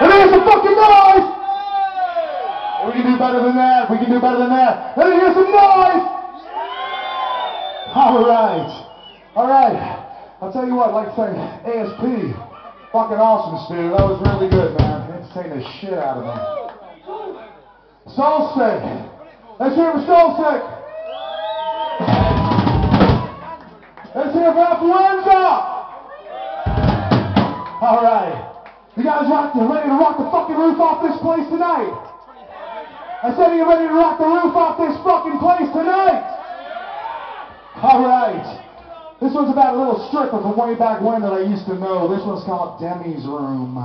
Let me hear some fucking noise! We can do better than that. We can do better than that. Let me hear some noise! All right. All right. I'll tell you what, like I say, ASP, fucking awesome, dude. That was really good, man. Entertained the shit out of me. Soulstick. Let's hear for Soulstick. Let's hear for Affluenza. All right. You guys rock, ready to rock the fucking roof off this place tonight? I said, are you ready to rock the roof off this fucking place tonight? All right. This one's about a little stripper from way back when that I used to know. This one's called Demi's Room.